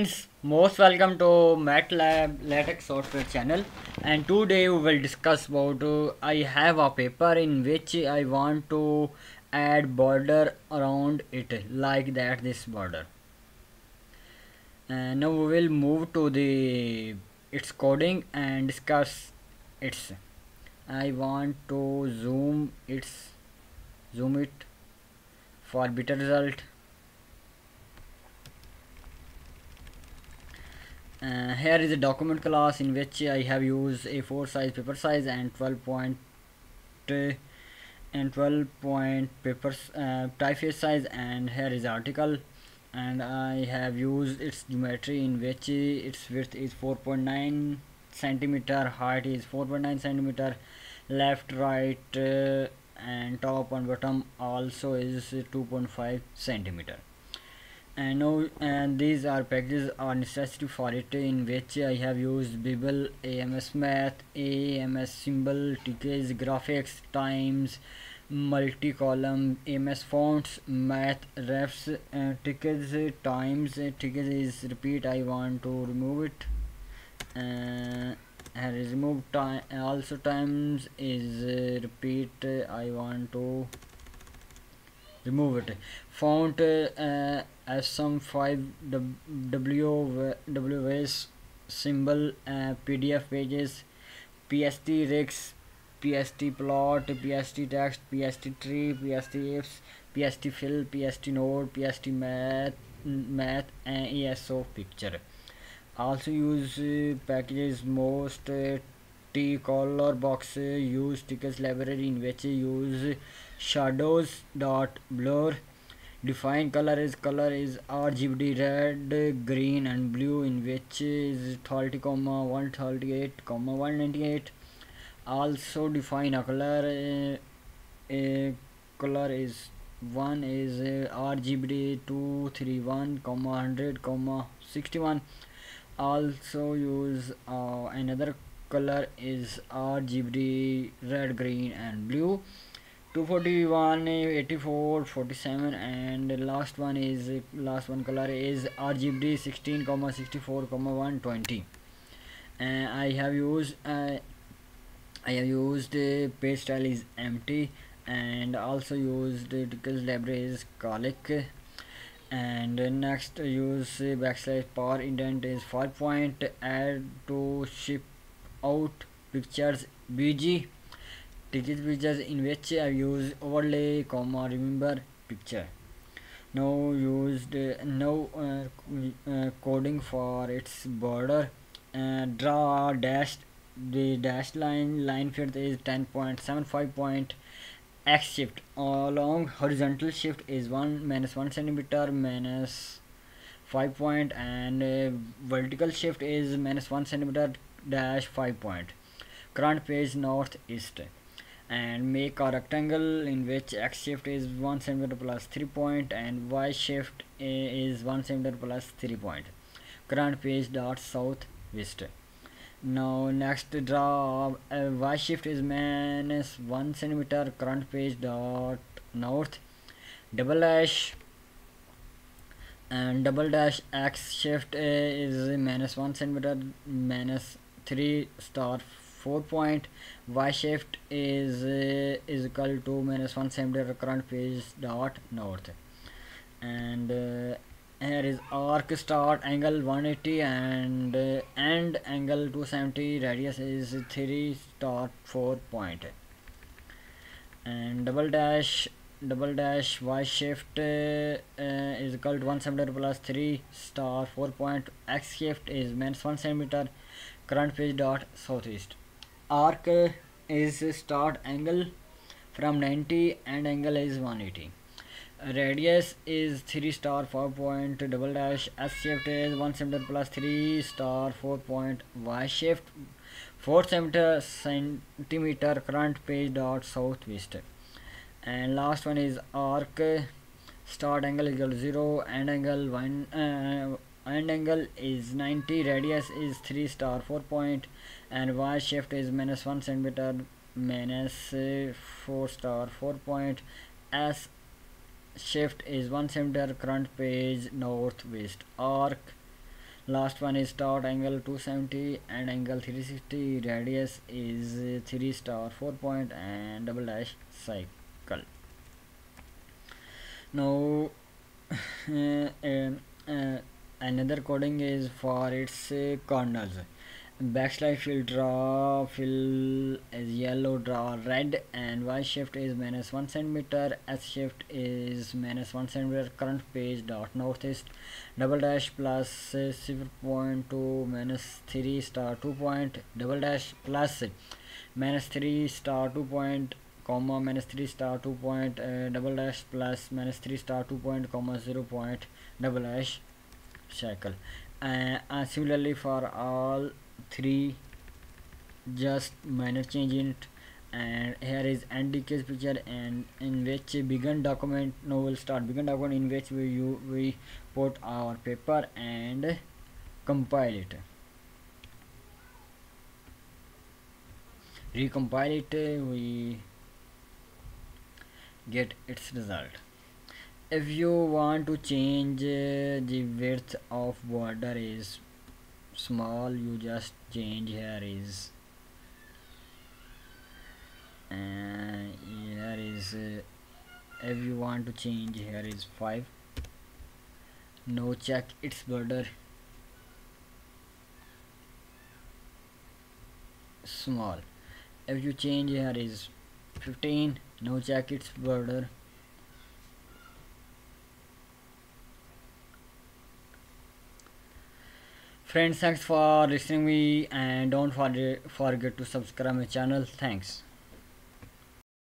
friends most welcome to matlab latex software channel. And today we will discuss about uh, i have a paper in which i want to add border around it like that this border. And now we will move to the its coding and discuss its. I want to zoom its zoom it for better result uh, here is a document class in which I have used a 4 size paper size and 12 point uh, and 12 point paper uh, typeface size and here is article. And I have used its geometry in which its width is 4.9 centimeter height is 4.9 centimeter left right uh, and top and bottom also is 2.5 centimeter and now and these are packages are necessary for it in which I have used Bible, AMS Math, AMS Symbol, TikZ Graphics, Times, multi-column, AMS Fonts, Math, Refs, uh, TikZ, Times, TikZ is repeat I want to remove it. Uh, and remove time also times is uh, repeat I want to remove it. Font uh, as some 5 w WS symbol uh, PDF pages PST rigs PST plot PST text PST tree PST ifs PST fill PST node PST math math and ESO picture. Also use uh, packages most t color box use TikZ library in which use shadows dot blur. Define color is color is rgb red green and blue in which is 30 comma 138 comma 198 also define a color uh, a color is one is uh, rgb 231 comma 100 comma 61 also use uh, another color is rgb red green and blue. 241 84 47 and last one is last one color is rgb 16 comma 64 comma 120 and i have used uh, i have used uh, page style is empty and also used uh, library is calc. And next use backslash parindent is 5 point add to ship out pictures bg tikz pictures in which I use overlay comma remember picture. Now used uh, now uh, uh, coding for its border uh, draw dash the dash line line width is 10.75 point x shift. Along horizontal shift is 1 minus 1 centimeter minus 5 point and uh, vertical shift is minus 1 centimeter dash 5 point. Current page northeast. And make a rectangle in which x shift is 1 centimeter plus 3 point and y shift is 1 centimeter plus 3 point. Current page dot southwest now next draw uh, y shift is minus 1 centimeter. Current page dot north. Double dash. And double dash x shift is minus 1 centimeter minus 3 star 4 point. Y shift is uh, is equal to minus 1 centimeter current page dot north. And uh, here is arc start angle 180 and uh, end angle 270 radius is 3 star 4 point. And double dash double dash y shift uh, uh, is equal to 1 centimeter plus 3 star 4 point. X shift is minus 1 centimeter current page dot southeast arc is start angle from 90 and angle is 180 radius is 3 star 4 point double dash. S shift is 1 centimeter plus 3 star 4 point y shift. 4 centimeter centimeter current page dot southwest and last one is arc. Start angle equal to 0 and angle 1 uh, and angle is 90 radius is 3 star 4 point and y shift is minus 1 centimeter uh, 4 star 4 point. S shift is 1 centimeter current page northwest arc. Last one is start angle 270 and angle 360 radius is 3 star 4 point and double dash cycle. Now uh, uh, another coding is for its uh, corners backslash fill draw fill is yellow draw red and y shift is minus 1 centimeter s shift is minus 1 centimeter current page dot northeast. Double dash plus 0.2 minus 3 star 2 point double dash plus minus 3 star 2 point comma minus 3 star 2 point uh, double dash plus minus 3 star 2 point comma 0 point double dash cycle. Uh, uh, similarly for all three just minor change in it. And here is NDK's picture and in which begin document now will start. Begin document in which we you we put our paper and compile it. Recompile it we get its result if you want to change uh, the width of border is small you just change here is and here is uh, if you want to change here is 5 no check its border. Small. If you change here is 15 no check its border friends thanks for listening me and don't forget to subscribe my channel. Thanks